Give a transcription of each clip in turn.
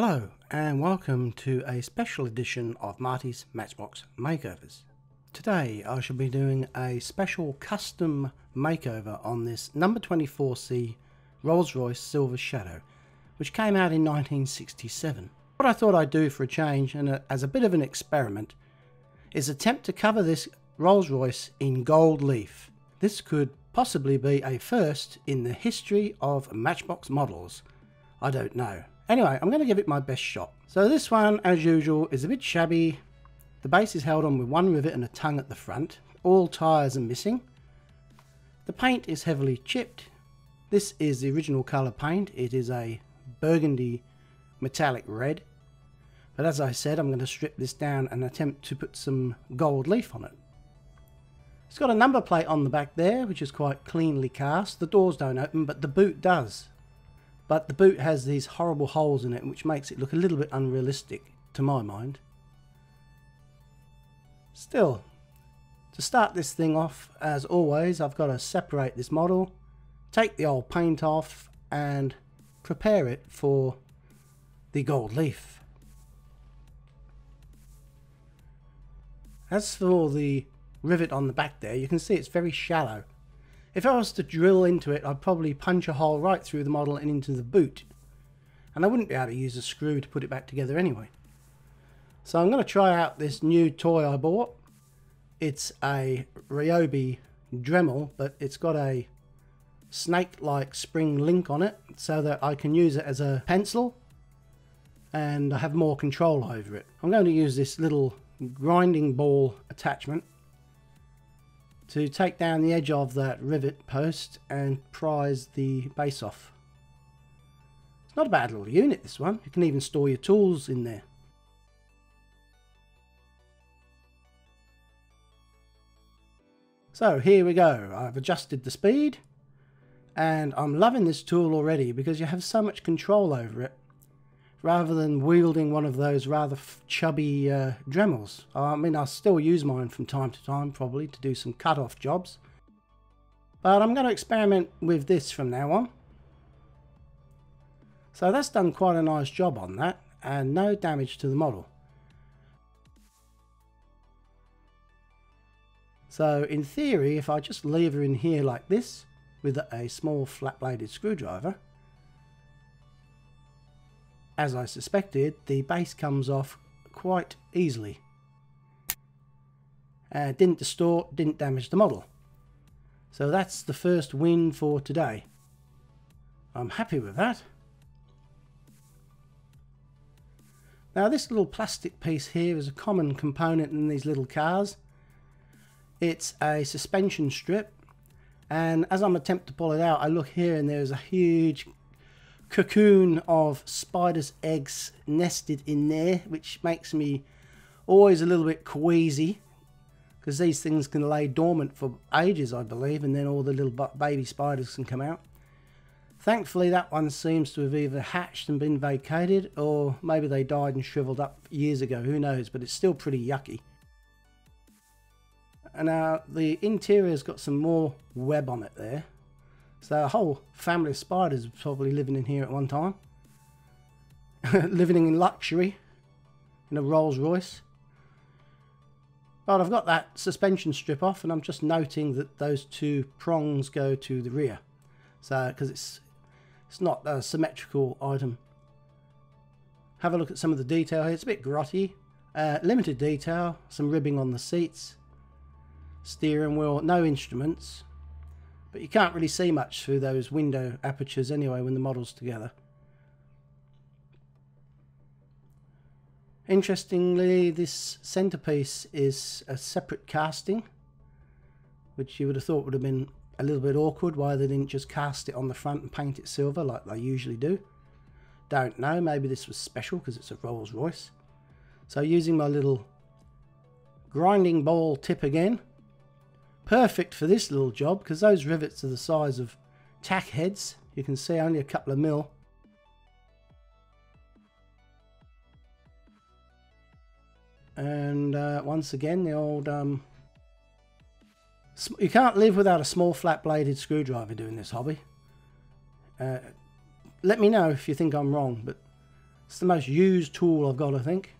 Hello and welcome to a special edition of Marty's Matchbox Makeovers. Today I shall be doing a special custom makeover on this number 24C Rolls-Royce Silver Shadow which came out in 1967. What I thought I'd do for a change and as a bit of an experiment is attempt to cover this Rolls-Royce in gold leaf. This could possibly be a first in the history of Matchbox models. I don't know. Anyway, I'm going to give it my best shot. So this one, as usual, is a bit shabby. The base is held on with one rivet and a tongue at the front. All tyres are missing. The paint is heavily chipped. This is the original colour paint. It is a burgundy metallic red. But as I said, I'm going to strip this down and attempt to put some gold leaf on it. It's got a number plate on the back there, which is quite cleanly cast. The doors don't open, but the boot does. But the boot has these horrible holes in it, which makes it look a little bit unrealistic, to my mind. Still, to start this thing off, as always, I've got to separate this model, take the old paint off, and prepare it for the gold leaf. As for the rivet on the back there, you can see it's very shallow. If I was to drill into it, I'd probably punch a hole right through the model and into the boot. And I wouldn't be able to use a screw to put it back together anyway. So I'm going to try out this new toy I bought. It's a Ryobi Dremel, but it's got a snake-like spring link on it so that I can use it as a pencil and I have more control over it. I'm going to use this little grinding ball attachment to take down the edge of that rivet post and prise the base off. It's not a bad little unit this one, you can even store your tools in there. So here we go, I've adjusted the speed and I'm loving this tool already because you have so much control over it rather than wielding one of those rather chubby uh, Dremels. I mean, I still use mine from time to time, probably, to do some cut-off jobs. But I'm going to experiment with this from now on. So that's done quite a nice job on that, and no damage to the model. So in theory, if I just lever in here like this, with a small flat-bladed screwdriver, as I suspected, the base comes off quite easily. Uh, didn't distort, didn't damage the model. So that's the first win for today. I'm happy with that. Now this little plastic piece here is a common component in these little cars. It's a suspension strip and as I'm attempting to pull it out I look here and there's a huge cocoon of spiders' eggs nested in there, which makes me always a little bit queasy because these things can lay dormant for ages, I believe, and then all the little baby spiders can come out. Thankfully, that one seems to have either hatched and been vacated, or maybe they died and shriveled up years ago, who knows, but it's still pretty yucky. And now the interior's got some more web on it there, so a whole family of spiders probably living in here at one time. living in luxury in a Rolls Royce. But I've got that suspension strip off and I'm just noting that those two prongs go to the rear. So, because it's, it's not a symmetrical item. Have a look at some of the detail here. It's a bit grotty. Uh, limited detail, some ribbing on the seats. Steering wheel, no instruments. But you can't really see much through those window apertures anyway when the model's together. Interestingly, this centerpiece is a separate casting, which you would have thought would have been a little bit awkward why they didn't just cast it on the front and paint it silver like they usually do. Don't know, maybe this was special because it's a Rolls Royce. So using my little grinding ball tip again, Perfect for this little job because those rivets are the size of tack heads. You can see only a couple of mil. And uh, once again, the old... Um, you can't live without a small flat-bladed screwdriver doing this hobby. Uh, let me know if you think I'm wrong, but It's the most used tool I've got, I think.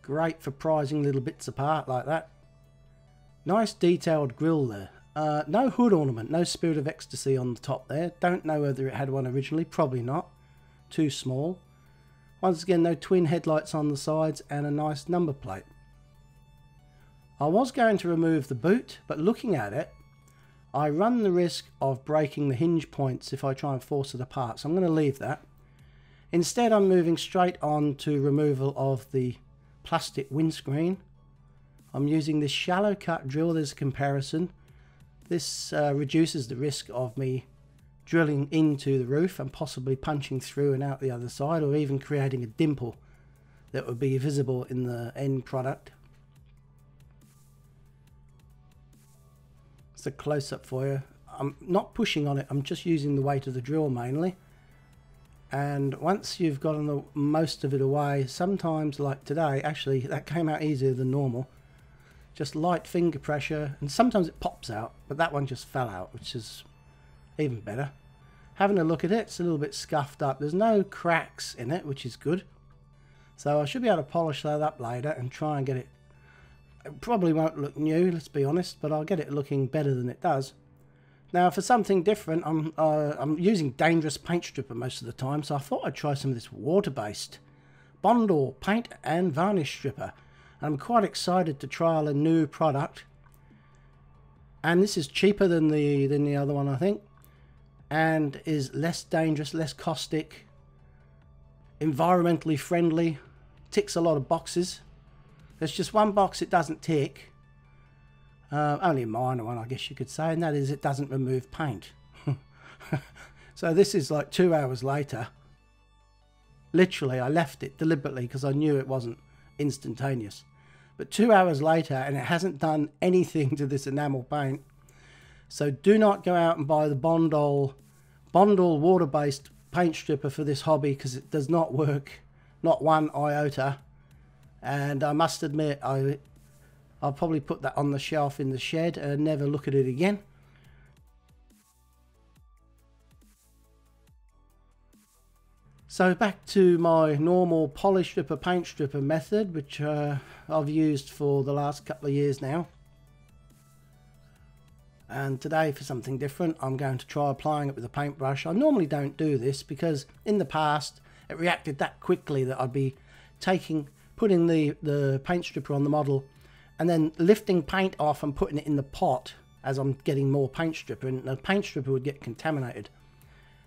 Great for prizing little bits apart like that. Nice detailed grill there. Uh, no hood ornament, no Spirit of Ecstasy on the top there. Don't know whether it had one originally, probably not. Too small. Once again, no twin headlights on the sides and a nice number plate. I was going to remove the boot, but looking at it, I run the risk of breaking the hinge points if I try and force it apart, so I'm going to leave that. Instead, I'm moving straight on to removal of the plastic windscreen. I'm using this shallow cut drill as a comparison. This uh, reduces the risk of me drilling into the roof and possibly punching through and out the other side or even creating a dimple that would be visible in the end product. It's a close-up for you. I'm not pushing on it, I'm just using the weight of the drill mainly. And once you've gotten the, most of it away, sometimes like today, actually that came out easier than normal. Just light finger pressure, and sometimes it pops out, but that one just fell out, which is even better. Having a look at it, it's a little bit scuffed up. There's no cracks in it, which is good. So I should be able to polish that up later and try and get it it probably won't look new, let's be honest, but I'll get it looking better than it does. Now, for something different, I'm uh, I'm using dangerous paint stripper most of the time, so I thought I'd try some of this water-based Bondall paint and varnish stripper. I'm quite excited to trial a new product. And this is cheaper than the than the other one, I think, and is less dangerous, less caustic, environmentally friendly, ticks a lot of boxes. There's just one box it doesn't tick. Uh, only a minor one, I guess you could say, and that is it doesn't remove paint. so this is like two hours later. Literally, I left it deliberately because I knew it wasn't instantaneous. But two hours later, and it hasn't done anything to this enamel paint. So do not go out and buy the Bondall, Bondall water-based paint stripper for this hobby because it does not work, not one iota and I must admit I I'll probably put that on the shelf in the shed and never look at it again. So back to my normal polish stripper paint stripper method which uh, I've used for the last couple of years now. And today for something different I'm going to try applying it with a paintbrush. I normally don't do this because in the past it reacted that quickly that I'd be taking putting the, the paint stripper on the model and then lifting paint off and putting it in the pot as I'm getting more paint stripper and the paint stripper would get contaminated.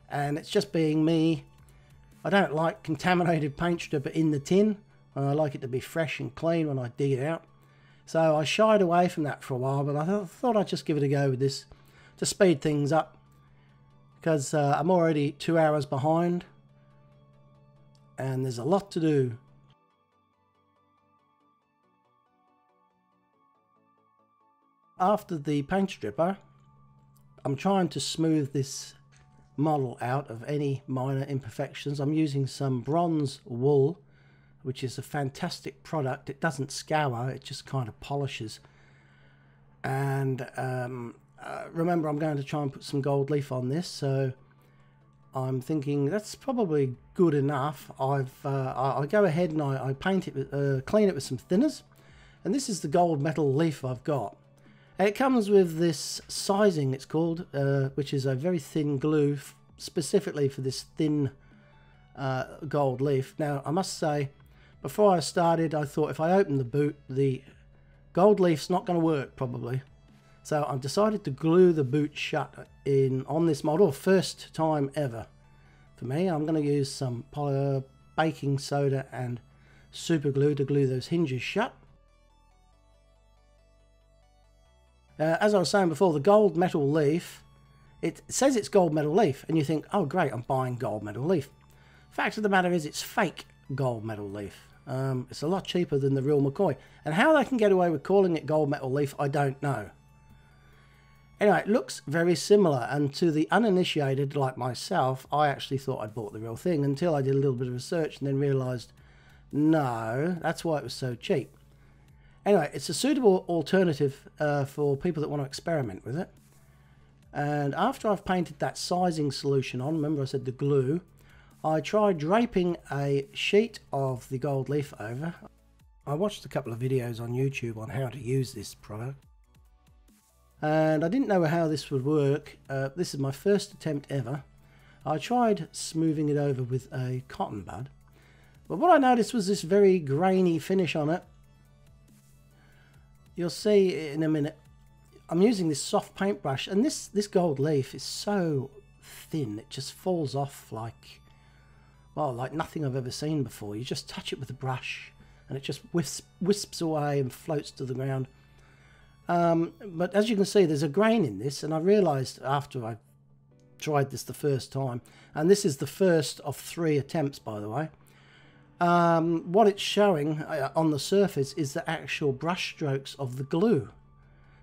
And it's just being me. I don't like contaminated paint stripper in the tin. And I like it to be fresh and clean when I dig it out. So I shied away from that for a while, but I th thought I'd just give it a go with this to speed things up because uh, I'm already two hours behind and there's a lot to do. after the paint stripper, I'm trying to smooth this model out of any minor imperfections. I'm using some bronze wool, which is a fantastic product. It doesn't scour, it just kind of polishes. And um, uh, remember, I'm going to try and put some gold leaf on this, so I'm thinking that's probably good enough. I've uh, I, go ahead and I, I paint it, with, uh, clean it with some thinners, and this is the gold metal leaf I've got. And it comes with this sizing, it's called, uh, which is a very thin glue specifically for this thin uh, gold leaf. Now, I must say, before I started, I thought if I open the boot, the gold leaf's not going to work probably. So I've decided to glue the boot shut in on this model, first time ever. For me, I'm going to use some poly baking soda and super glue to glue those hinges shut. Uh, as I was saying before, the gold metal leaf, it says it's gold metal leaf, and you think, oh great, I'm buying gold metal leaf. Fact of the matter is, it's fake gold metal leaf. Um, it's a lot cheaper than the real McCoy. And how they can get away with calling it gold metal leaf, I don't know. Anyway, it looks very similar, and to the uninitiated like myself, I actually thought I'd bought the real thing until I did a little bit of research and then realised, no, that's why it was so cheap. Anyway, it's a suitable alternative uh, for people that want to experiment with it. And after I've painted that sizing solution on, remember I said the glue, I tried draping a sheet of the gold leaf over. I watched a couple of videos on YouTube on how to use this product. And I didn't know how this would work. Uh, this is my first attempt ever. I tried smoothing it over with a cotton bud. But what I noticed was this very grainy finish on it. You'll see in a minute. I'm using this soft paintbrush and this, this gold leaf is so thin. It just falls off like well, like nothing I've ever seen before. You just touch it with a brush and it just wisps, wisps away and floats to the ground. Um, but as you can see, there's a grain in this, and I realised after I tried this the first time, and this is the first of three attempts, by the way. Um, what it's showing uh, on the surface is the actual brush strokes of the glue.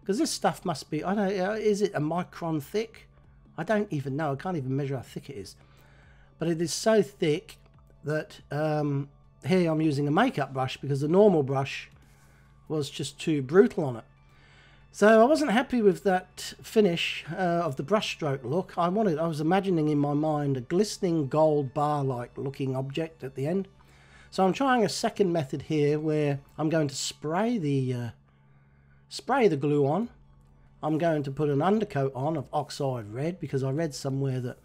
Because this stuff must be, I don't know, is it a micron thick? I don't even know. I can't even measure how thick it is but it is so thick that um, here I'm using a makeup brush because the normal brush was just too brutal on it. So I wasn't happy with that finish uh, of the brushstroke look. I wanted, I was imagining in my mind a glistening gold bar-like looking object at the end. So I'm trying a second method here where I'm going to spray the uh, spray the glue on. I'm going to put an undercoat on of oxide red because I read somewhere that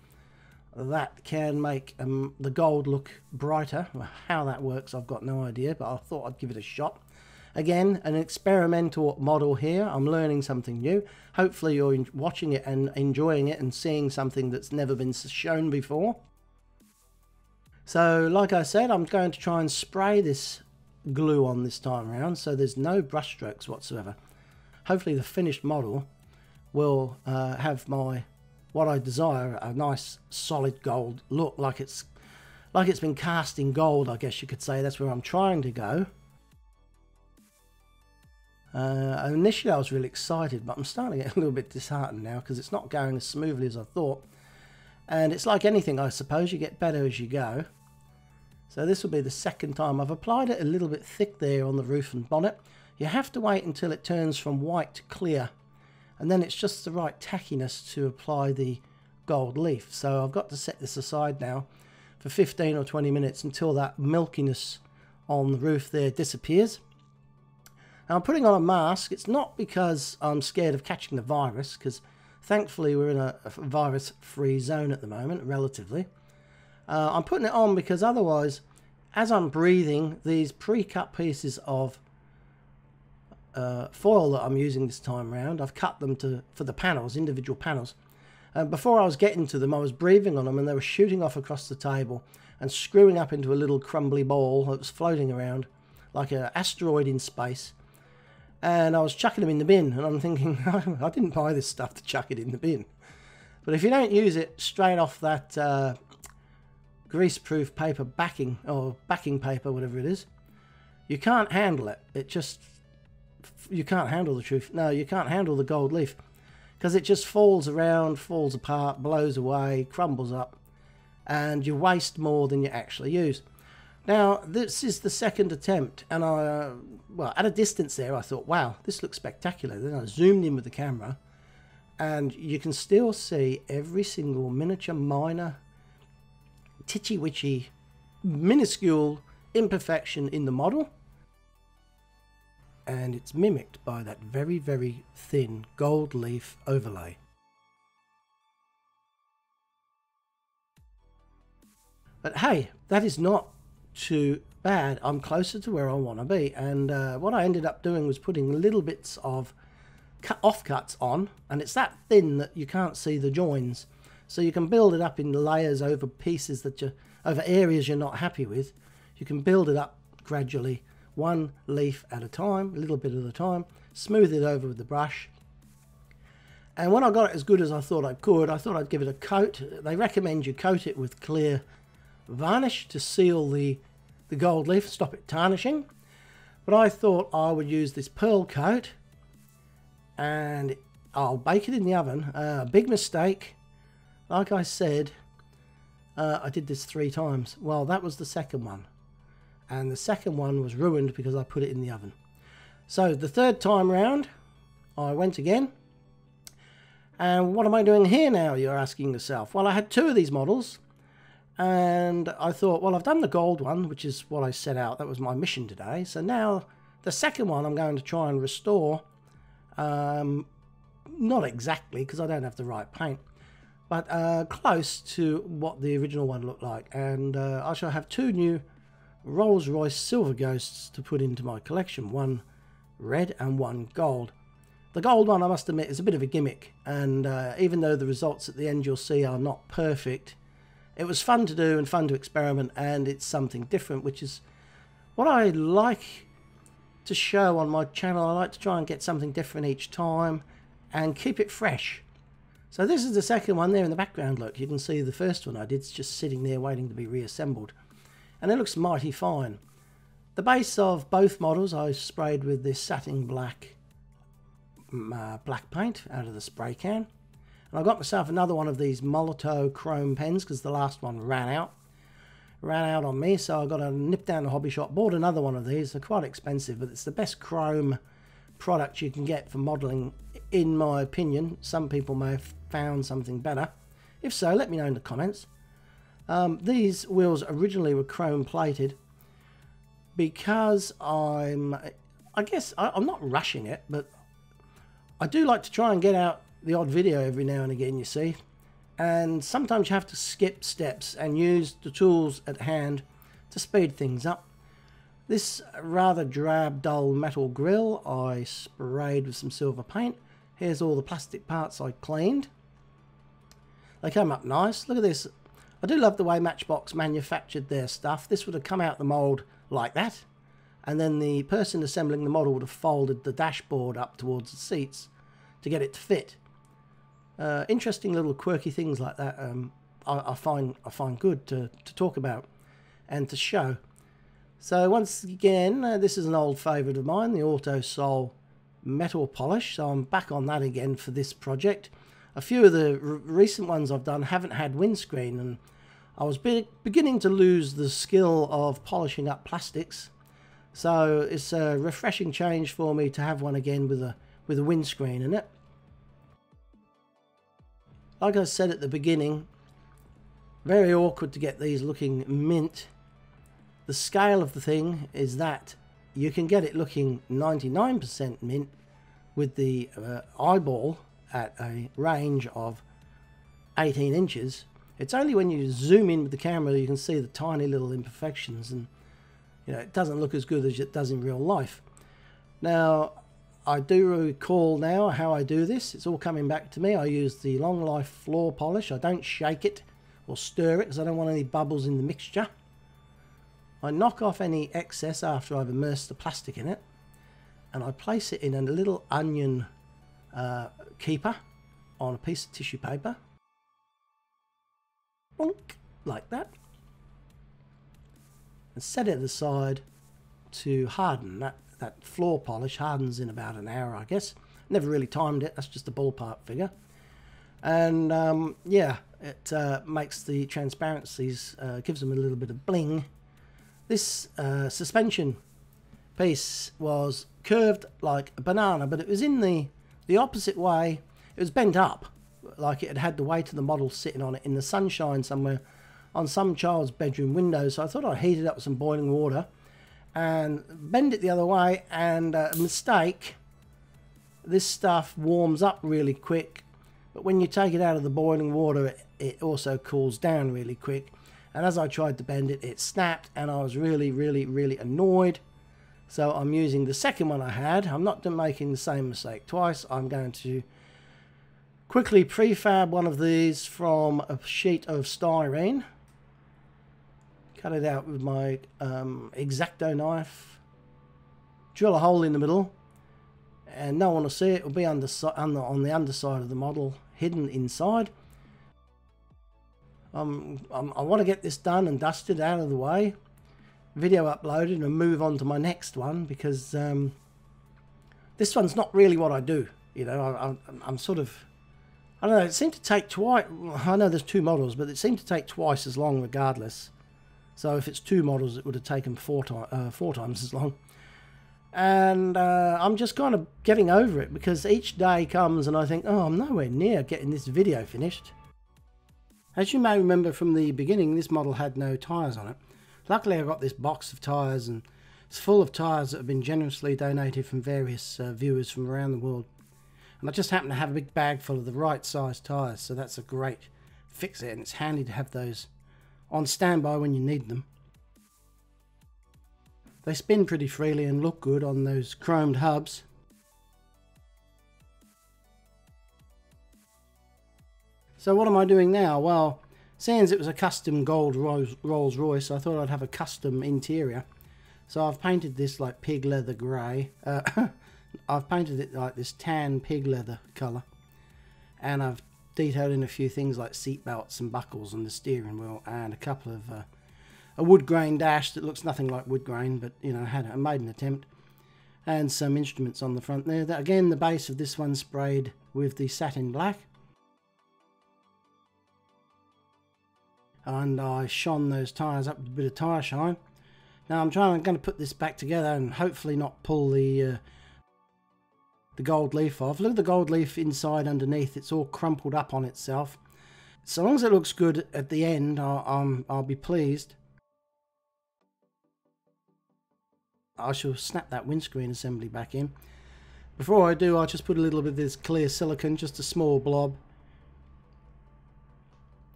that can make um, the gold look brighter. How that works, I've got no idea, but I thought I'd give it a shot. Again, an experimental model here. I'm learning something new. Hopefully you're watching it and enjoying it and seeing something that's never been shown before. So, like I said, I'm going to try and spray this glue on this time around, so there's no brush strokes whatsoever. Hopefully the finished model will uh, have my what I desire, a nice solid gold look, like it's like it's been cast in gold, I guess you could say. That's where I'm trying to go. Uh, initially I was really excited, but I'm starting to get a little bit disheartened now because it's not going as smoothly as I thought. And it's like anything, I suppose, you get better as you go. So this will be the second time. I've applied it a little bit thick there on the roof and bonnet. You have to wait until it turns from white to clear and then it's just the right tackiness to apply the gold leaf. So I've got to set this aside now for 15 or 20 minutes until that milkiness on the roof there disappears. Now I'm putting on a mask. It's not because I'm scared of catching the virus, because thankfully we're in a, a virus-free zone at the moment, relatively. Uh, I'm putting it on because otherwise, as I'm breathing, these pre-cut pieces of uh, foil that I'm using this time around. I've cut them to for the panels, individual panels. And before I was getting to them, I was breathing on them and they were shooting off across the table and screwing up into a little crumbly ball that was floating around like an asteroid in space. And I was chucking them in the bin and I'm thinking, I didn't buy this stuff to chuck it in the bin. But if you don't use it straight off that uh, greaseproof paper backing or backing paper, whatever it is, you can't handle it. It just you can't handle the truth. No, you can't handle the gold leaf because it just falls around, falls apart, blows away, crumbles up, and you waste more than you actually use. Now, this is the second attempt, and I, uh, well, at a distance there, I thought, wow, this looks spectacular. Then I zoomed in with the camera, and you can still see every single miniature minor, titchy witchy, minuscule imperfection in the model and it's mimicked by that very, very thin gold leaf overlay. But hey, that is not too bad. I'm closer to where I want to be. And uh, what I ended up doing was putting little bits of cut offcuts on. And it's that thin that you can't see the joins. So you can build it up in layers over pieces that you over areas you're not happy with. You can build it up gradually one leaf at a time, a little bit at a time, smooth it over with the brush. And when I got it as good as I thought I could, I thought I'd give it a coat. They recommend you coat it with clear varnish to seal the, the gold leaf, stop it tarnishing. But I thought I would use this pearl coat and I'll bake it in the oven. Uh, big mistake. Like I said, uh, I did this three times. Well, that was the second one and the second one was ruined because I put it in the oven. So the third time round, I went again. And what am I doing here now, you're asking yourself? Well, I had two of these models, And I thought, well, I've done the gold one, which is what I set out. That was my mission today. So now the second one I'm going to try and restore. Um, not exactly, because I don't have the right paint. But uh, close to what the original one looked like. And uh, I shall have two new Rolls-Royce Silver Ghosts to put into my collection. One red and one gold. The gold one, I must admit, is a bit of a gimmick, and uh, even though the results at the end you'll see are not perfect, it was fun to do and fun to experiment, and it's something different, which is what I like to show on my channel. I like to try and get something different each time and keep it fresh. So this is the second one there in the background, look. You can see the first one I did, it's just sitting there waiting to be reassembled. And it looks mighty fine. The base of both models I sprayed with this satin black uh, black paint out of the spray can. And I got myself another one of these Molotow chrome pens because the last one ran out. Ran out on me, so I got a nip down the hobby shop, bought another one of these. They're quite expensive, but it's the best chrome product you can get for modelling, in my opinion. Some people may have found something better. If so, let me know in the comments. Um, these wheels originally were chrome plated because I'm, I guess, I, I'm not rushing it, but I do like to try and get out the odd video every now and again, you see. And sometimes you have to skip steps and use the tools at hand to speed things up. This rather drab, dull metal grill I sprayed with some silver paint. Here's all the plastic parts I cleaned. They came up nice. Look at this. I do love the way Matchbox manufactured their stuff. This would have come out the mould like that and then the person assembling the model would have folded the dashboard up towards the seats to get it to fit. Uh, interesting little quirky things like that um, I, I, find I find good to, to talk about and to show. So once again, uh, this is an old favourite of mine, the Autosol metal polish. So I'm back on that again for this project. A few of the recent ones I've done haven't had windscreen and I was be beginning to lose the skill of polishing up plastics so it's a refreshing change for me to have one again with a with a windscreen in it. Like I said at the beginning, very awkward to get these looking mint. The scale of the thing is that you can get it looking 99% mint with the uh, eyeball at a range of 18 inches. It's only when you zoom in with the camera you can see the tiny little imperfections and you know, it doesn't look as good as it does in real life. Now, I do recall now how I do this. It's all coming back to me. I use the Long Life floor polish. I don't shake it or stir it because I don't want any bubbles in the mixture. I knock off any excess after I've immersed the plastic in it and I place it in a little onion uh, keeper on a piece of tissue paper. Bonk, like that and set it aside to harden. That, that floor polish hardens in about an hour, I guess. Never really timed it, that's just a ballpark figure. And um, yeah, it uh, makes the transparencies, uh, gives them a little bit of bling. This uh, suspension piece was curved like a banana, but it was in the, the opposite way. It was bent up, like it had had the weight of the model sitting on it in the sunshine somewhere on some child's bedroom window. So I thought I'd heat it up with some boiling water and bend it the other way. And uh, mistake, this stuff warms up really quick. But when you take it out of the boiling water, it, it also cools down really quick. And as I tried to bend it, it snapped and I was really, really, really annoyed. So I'm using the second one I had. I'm not making the same mistake twice. I'm going to quickly prefab one of these from a sheet of styrene cut it out with my um, X-Acto knife, drill a hole in the middle, and no one will see it. It'll be under, on the underside of the model, hidden inside. Um, um, I want to get this done and dusted out of the way, video uploaded, and move on to my next one because um, this one's not really what I do. You know, I, am sort of, I don't know, it seemed to take twice, I know there's two models, but it seemed to take twice as long regardless. So if it's two models, it would have taken four, uh, four times as long. And uh, I'm just kind of getting over it because each day comes and I think, oh, I'm nowhere near getting this video finished. As you may remember from the beginning, this model had no tyres on it. Luckily I got this box of tyres and it's full of tyres that have been generously donated from various uh, viewers from around the world. And I just happen to have a big bag full of the right size tyres, so that's a great fix it and it's handy to have those on standby when you need them. They spin pretty freely and look good on those chromed hubs. So what am I doing now? Well, since it was a custom gold Rolls Royce, I thought I'd have a custom interior. So I've painted this like pig leather grey. Uh, I've painted it like this tan pig leather colour. And I've detailed in a few things like seat belts and buckles on the steering wheel and a couple of uh, a wood grain dash that looks nothing like wood grain but you know had I made an attempt and some instruments on the front there. That again the base of this one sprayed with the satin black. And I shone those tyres up with a bit of tyre shine. Now I'm trying I'm going to put this back together and hopefully not pull the uh, the gold leaf off. Look at the gold leaf inside underneath. It's all crumpled up on itself. So long as it looks good at the end, I'll, um, I'll be pleased. I shall snap that windscreen assembly back in. Before I do, I'll just put a little bit of this clear silicone, just a small blob.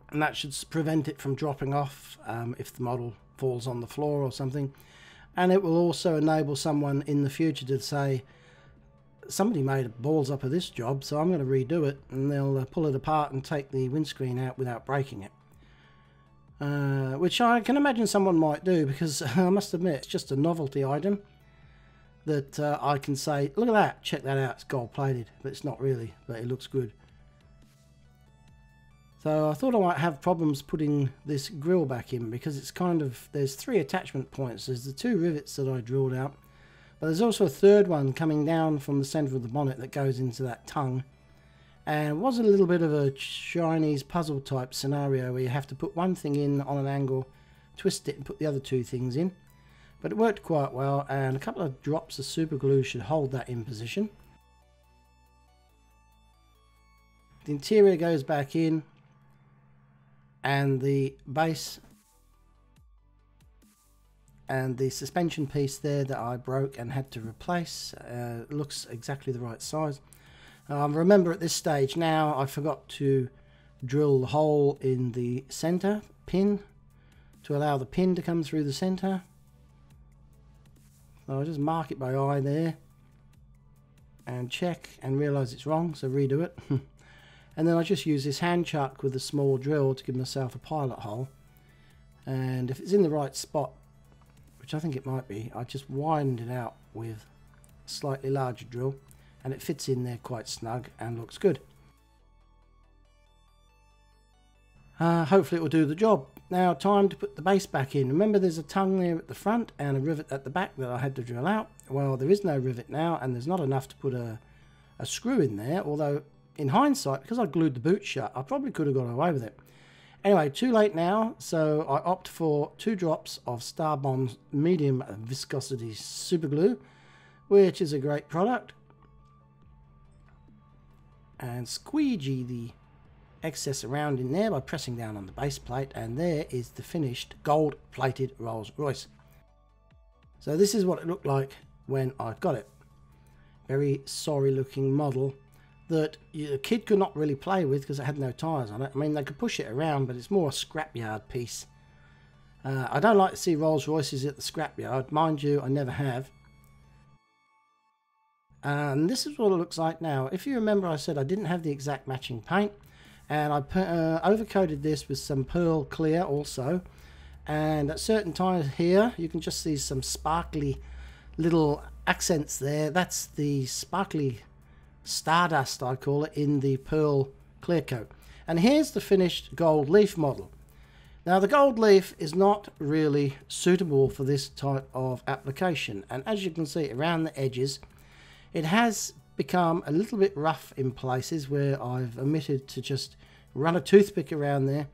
And that should prevent it from dropping off um, if the model falls on the floor or something. And it will also enable someone in the future to say, somebody made balls up of this job, so I'm going to redo it, and they'll uh, pull it apart and take the windscreen out without breaking it. Uh, which I can imagine someone might do, because I must admit, it's just a novelty item that uh, I can say, look at that, check that out, it's gold plated, but it's not really, but it looks good. So I thought I might have problems putting this grill back in because it's kind of, there's three attachment points. There's the two rivets that I drilled out but there's also a third one coming down from the centre of the bonnet that goes into that tongue. And it was a little bit of a Chinese puzzle type scenario where you have to put one thing in on an angle, twist it and put the other two things in. But it worked quite well and a couple of drops of super glue should hold that in position. The interior goes back in and the base and the suspension piece there that I broke and had to replace uh, looks exactly the right size. Um, remember at this stage now I forgot to drill the hole in the center pin to allow the pin to come through the center. So I'll just mark it by eye there and check and realize it's wrong so redo it and then I just use this hand chuck with a small drill to give myself a pilot hole and if it's in the right spot which I think it might be, I just widened it out with a slightly larger drill and it fits in there quite snug and looks good. Uh, hopefully it will do the job. Now time to put the base back in. Remember there's a tongue there at the front and a rivet at the back that I had to drill out. Well there is no rivet now and there's not enough to put a, a screw in there although in hindsight because I glued the boot shut I probably could have got away with it. Anyway, too late now, so I opt for two drops of Starbond medium viscosity super glue, which is a great product. And squeegee the excess around in there by pressing down on the base plate, and there is the finished gold plated Rolls Royce. So this is what it looked like when I got it. Very sorry looking model that a kid could not really play with because it had no tyres on it. I mean, they could push it around, but it's more a scrapyard piece. Uh, I don't like to see Rolls Royces at the scrapyard. Mind you, I never have. And this is what it looks like now. If you remember, I said I didn't have the exact matching paint. And I uh, overcoated this with some pearl clear also. And at certain times here, you can just see some sparkly little accents there. That's the sparkly Stardust, I call it, in the pearl clear coat. And here's the finished gold leaf model. Now the gold leaf is not really suitable for this type of application and as you can see around the edges it has become a little bit rough in places where I've omitted to just run a toothpick around there.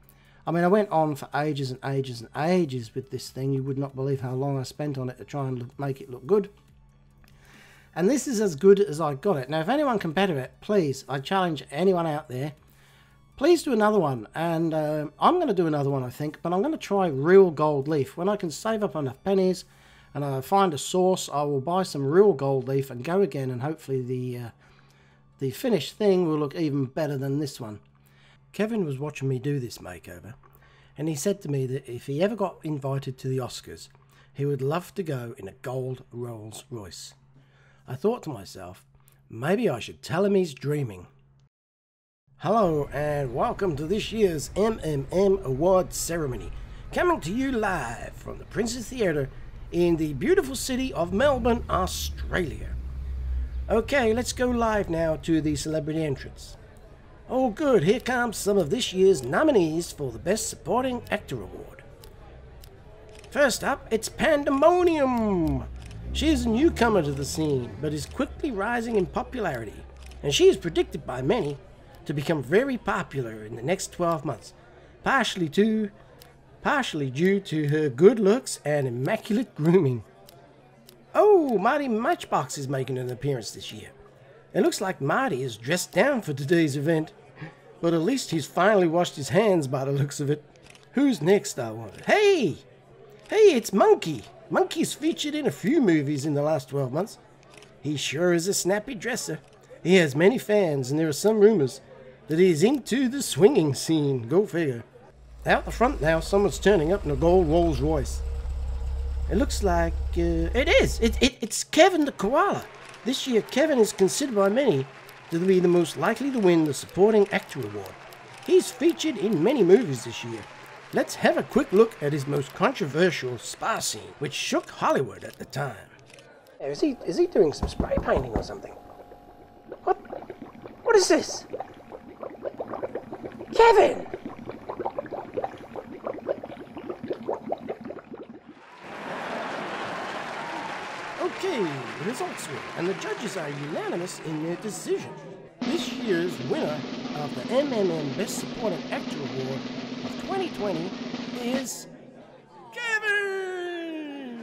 I mean I went on for ages and ages and ages with this thing you would not believe how long I spent on it to try and look, make it look good. And this is as good as I got it. Now, if anyone can better it, please, I challenge anyone out there, please do another one. And uh, I'm going to do another one, I think, but I'm going to try real gold leaf. When I can save up enough pennies and I find a source, I will buy some real gold leaf and go again, and hopefully the uh, the finished thing will look even better than this one. Kevin was watching me do this makeover, and he said to me that if he ever got invited to the Oscars, he would love to go in a gold Rolls Royce. I thought to myself, maybe I should tell him he's dreaming. Hello and welcome to this year's MMM Awards ceremony, coming to you live from the Princess Theatre in the beautiful city of Melbourne, Australia. Okay, let's go live now to the celebrity entrance. Oh good, here comes some of this year's nominees for the Best Supporting Actor Award. First up, it's Pandemonium. She is a newcomer to the scene, but is quickly rising in popularity, and she is predicted by many to become very popular in the next 12 months, partially to partially due to her good looks and immaculate grooming. Oh, Marty Matchbox is making an appearance this year. It looks like Marty is dressed down for today's event, but at least he's finally washed his hands by the looks of it. Who's next, I wonder? Hey! Hey, it's Monkey! Monkey's featured in a few movies in the last 12 months. He sure is a snappy dresser. He has many fans, and there are some rumors that he's into the swinging scene. Go figure. Out the front now, someone's turning up in a gold Rolls Royce. It looks like uh, it is. It, it, it's Kevin the Koala. This year, Kevin is considered by many to be the most likely to win the Supporting Actor Award. He's featured in many movies this year. Let's have a quick look at his most controversial spa scene, which shook Hollywood at the time. Is he is he doing some spray painting or something? What? What is this? Kevin! Okay, results were, and the judges are unanimous in their decision. This year's winner of the MMM Best Supporting Actor Award 2020 is Kevin!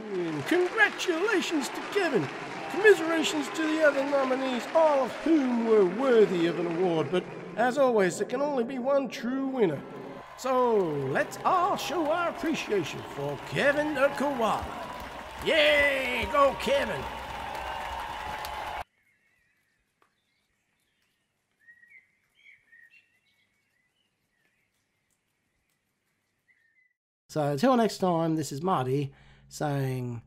Congratulations to Kevin! Commiserations to the other nominees, all of whom were worthy of an award, but as always, there can only be one true winner. So let's all show our appreciation for Kevin the Koala. Yay! Go, Kevin! So until next time, this is Marty saying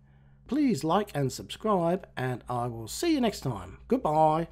please like and subscribe, and I will see you next time. Goodbye.